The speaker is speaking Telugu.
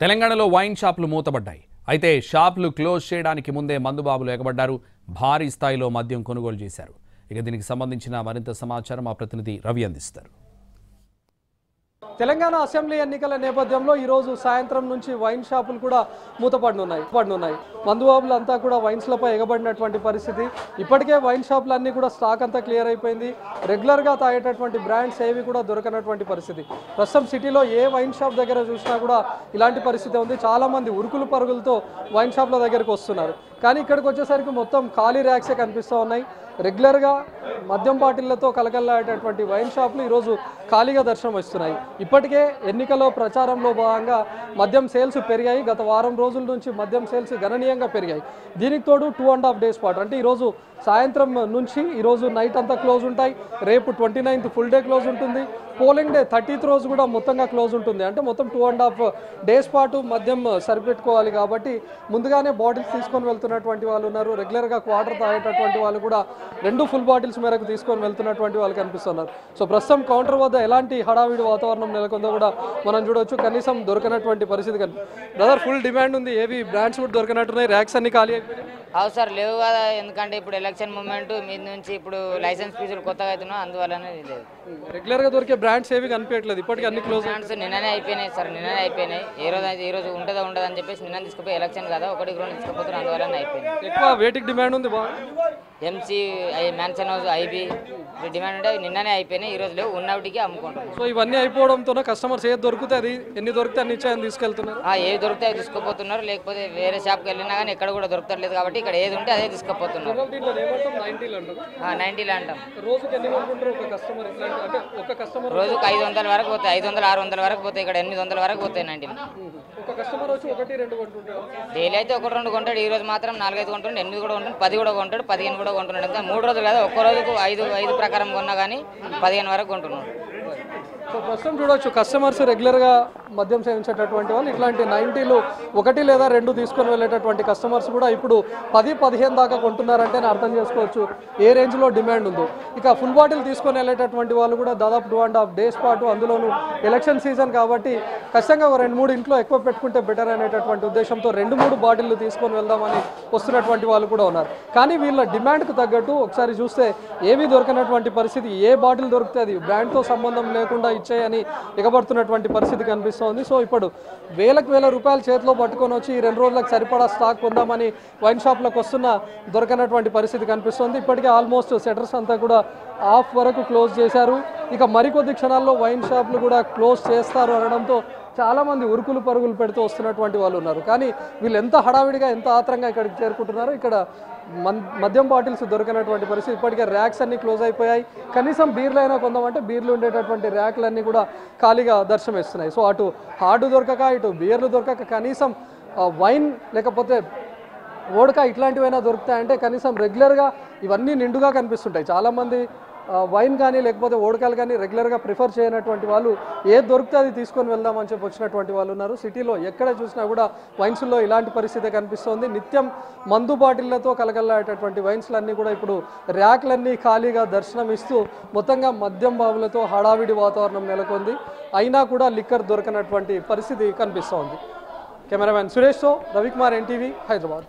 తెలంగాణలో వైన్ షాపులు మూతబడ్డాయి అయితే షాపులు క్లోజ్ చేయడానికి ముందే మందుబాబులు ఎగబడ్డారు. భారీ స్థాయిలో మద్యం కొనుగోలు చేశారు. ఇక దీనికి సంబంధించిన మరింత సమాచారం మా ప్రతినిధి రవి అందిస్తారు. తెలంగాణ అసెంబ్లీ ఎన్నికల నేపథ్యంలో ఈరోజు సాయంత్రం నుంచి వైన్ షాపులు కూడా మూతపడనున్నాయి పడనున్నాయి. మందుబాబులు అంతా కూడా వైన్స్లపై ఎగబడినటువంటి పరిస్థితి. ఇప్పటికే వైన్ షాపులన్నీ కూడా స్టాక్ అంతా క్లియర్ అయిపోయింది. రెగ్యులర్గా తాగేటటువంటి బ్రాండ్స్ ఏవి కూడా దొరకనటువంటి పరిస్థితి. ప్రస్తుతం సిటీలో ఏ వైన్ షాప్ దగ్గర చూసినా కూడా ఇలాంటి పరిస్థితి ఉంది. చాలామంది ఉరుకులు పరుగులతో వైన్ షాప్ల దగ్గరికి వస్తున్నారు. కానీ ఇక్కడికి వచ్చేసరికి మొత్తం ఖాళీ ర్యాక్సే కనిపిస్తూ ఉన్నాయి. రెగ్యులర్గా మద్యం బాటిళ్ళతో కలకల్లాడేటటువంటి వైన్ షాపులు ఈరోజు ఖాళీగా దర్శనం ఇస్తున్నాయి. ఇప్పటికే ఎన్నికల్లో ప్రచారంలో భాగంగా మద్యం సేల్స్ పెరిగాయి. గత వారం రోజుల నుంచి మద్యం సేల్స్ గణనీయంగా పెరిగాయి. దీనికి తోడు టూ అండ్ హాఫ్ డేస్ పాటు అంటే ఈరోజు సాయంత్రం నుంచి ఈరోజు నైట్ అంతా క్లోజ్ ఉంటాయి. రేపు twenty ninth full day close ఉంటుంది. పోలింగ్ డే థర్టీత్ రోజు కూడా మొత్తంగా క్లోజ్ ఉంటుంది. అంటే మొత్తం టూ అండ్ హాఫ్ డేస్ పాటు మద్యం సరిపెట్టుకోవాలి కాబట్టి ముందుగానే బాటిల్స్ తీసుకొని వెళ్తున్నటువంటి వాళ్ళు ఉన్నారు. రెగ్యులర్గా క్వార్టర్ తాగేటటువంటి వాళ్ళు కూడా రెండు ఫుల్ బాటిల్స్ మేరకు తీసుకొని వెళ్తున్నటువంటి వాళ్ళు కనిపిస్తున్నారు. సో ప్రస్తుతం కౌంటర్ వద్ద ఎలాంటి హడావిడి వాతావరణం నెలకొందో కూడా మనం చూడొచ్చు. కనీసం దొరకనటువంటి పరిస్థితి కనిపి బ్రదర్ ఫుల్ డిమాండ్ ఉంది. ఏవి బ్రాండ్స్ కూడా దొరకనట్టున్నాయి. ర్యాక్స్ అన్ని ఖాళీ అయిపోయినాయి. అవు సార్ లేవు కదా ఎందుకంటే ఇప్పుడు ఎలక్షన్ మూమెంట్ మీ నుంచి ఇప్పుడు లైసెన్స్ ఫీజులు కొత్తగా అవుతున్నాయి అందువల్లనే లేదు. రెగ్యులర్గా దొరికే బ్రాండ్స్ ఏవి కనిపించట్లేదు? ఇప్పటికీ అన్ని క్లోజ్ బ్రాండ్స్ నిన్ననే అయిపోయినాయి సార్ నిన్ననే అయిపోయినాయి. ఏ రోజు అయితే ఈ రోజు ఉంటుందా ఉండదు అని చెప్పేసి నిన్న తీసుకుపోయి ఎలక్షన్ కదా ఒకటి రెండు తీసుకుపోతున్నారు అందువల్లనే అయిపోయింది. ఎక్కువ వేటికి డిమాండ్ ఉంది MC I Mansion House IB demand ఉంటే నిన్ననే అయిపోయినాయి ఈ రోజు లేవు ఉన్నటికి అమ్ముకుంటున్నాం సో ఇవన్నీ అయిపోవడంతో కస్టమర్స్ ఏది దొరికితే అది ఎన్ని దొరికితే అన్ని ఇచ్చాయని తీసుకెళ్తున్నారు? ఆ, ఏవి దొరికితే అవి తీసుకుపోతున్నారు లేకపోతే వేరే షాప్కి వెళ్ళినా కానీ ఎక్కడ కూడా దొరకట్లేదు కాబట్టి ఇక్కడ ఏది ఉంటే అదే ఏమంటాం? నైన్టీలు అంటాం? రోజుకి ఐదు వందల వరకు పోతాయి ఐదు వందలు ఆరు వందల వరకు పోతాయి ఇక్కడ ఎనిమిది వందల వరకు పోతాయి కొంటుంటారు డైలీ అయితే ఒకటి రెండు కొంటాడు ఈ రోజు మాత్రం నాలుగైదు కొంటాడు ఎనిమిది కూడా కొంటాడు పది కూడా కొంటాడు పదిహేను కూడా కొంటున్నాడు అంతే మూడు రోజులు కదా ఒక్క రోజుకు ఐదు ఐదు ప్రకారం కొన్నా కానీ పదిహేను వరకు కొంటున్నాడు. సో ప్రస్తుతం చూడొచ్చు కస్టమర్స్ రెగ్యులర్గా మద్యం సేవించేటటువంటి వాళ్ళు. ఇట్లాంటి నైంటీలు ఒకటి లేదా రెండు తీసుకొని వెళ్ళేటటువంటి కస్టమర్స్ కూడా ఇప్పుడు పది పదిహేను దాకా కొంటున్నారంటే అర్థం చేసుకోవచ్చు. ఏ రేంజ్లో డిమాండ్ ఉందో. ఇక ఫుల్ బాటిల్ తీసుకొని వెళ్ళేటటువంటి వాళ్ళు కూడా దాదాపు టూ అండ్ హాఫ్ డేస్ పాటు అందులోనూ ఎలక్షన్ సీజన్ కాబట్టి ఖచ్చితంగా ఒక రెండు మూడు ఇంట్లో ఎక్కువ పెట్టుకుంటే బెటర్ అనేటటువంటి ఉద్దేశంతో రెండు మూడు బాటిల్లు తీసుకొని వెళ్దామని వస్తున్నటువంటి వాళ్ళు కూడా ఉన్నారు. కానీ వీళ్ళ డిమాండ్కు తగ్గట్టు ఒకసారి చూస్తే ఏమీ దొరకనటువంటి పరిస్థితి. ఏ బాటిల్ దొరికితే అది బ్రాండ్తో సంబంధం లేకుండా ఇచ్చాయని ఎగబడుతున్నటువంటి పరిస్థితి కనిపిస్తోంది. సో ఇప్పుడు వేలకు వేల రూపాయలు చేతిలో పట్టుకొని వచ్చి ఈ రెండు రోజులకు సరిపడా స్టాక్ కొందామని వైన్ షాప్లకు వస్తున్న దొరకనటువంటి పరిస్థితి కనిపిస్తోంది. ఇప్పటికే ఆల్మోస్ట్ సెటర్స్ అంతా కూడా ఆఫ్ వరకు క్లోజ్ చేశారు. ఇక మరికొద్ది క్షణాల్లో వైన్ షాప్లు కూడా క్లోజ్ చేస్తారు అనడంతో చాలామంది ఉరుకులు పరుగులు పెడుతూ వస్తున్నటువంటి వాళ్ళు ఉన్నారు. కానీ వీళ్ళు ఎంత హడావిడిగా ఎంత ఆత్రంగా ఇక్కడికి చేరుకుంటున్నారో ఇక్కడ మన్ మద్యం బాటిల్స్ దొరికినటువంటి పరిస్థితి. ఇప్పటికే ర్యాక్స్ అన్ని క్లోజ్ అయిపోయాయి. కనీసం బీర్లు అయినా కొందామంటే బీర్లు ఉండేటటువంటి ర్యాక్లన్నీ కూడా ఖాళీగా దర్శనమిస్తున్నాయి. సో అటు హార్డ్ దొరకక ఇటు బీర్లు దొరకక కనీసం వైన్ లేకపోతే ఓడక ఇట్లాంటివైనా దొరుకుతాయంటే కనీసం రెగ్యులర్గా ఇవన్నీ నిండుగా కనిపిస్తుంటాయి. చాలామంది వైన్ కానీ లేకపోతే ఓడకాలు కానీ రెగ్యులర్గా ప్రిఫర్ చేయనటువంటి వాళ్ళు ఏది దొరికితే అది తీసుకొని వెళ్దామని చెప్పి వచ్చినటువంటి వాళ్ళు ఉన్నారు. సిటీలో ఎక్కడ చూసినా కూడా వైన్స్లో ఇలాంటి పరిస్థితి కనిపిస్తోంది. నిత్యం మందు బాటిళ్ళతో కలగలాడేటటువంటి వైన్స్లన్నీ కూడా ఇప్పుడు ర్యాక్లన్నీ ఖాళీగా దర్శనం ఇస్తూ మొత్తంగా మద్యం బాబులతో హడావిడి వాతావరణం నెలకొంది. అయినా కూడా లిక్కర్ దొరకనటువంటి పరిస్థితి కనిపిస్తోంది. కెమెరామ్యాన్ సురేష్తో రవికుమార్ ఎన్టీవీ హైదరాబాద్.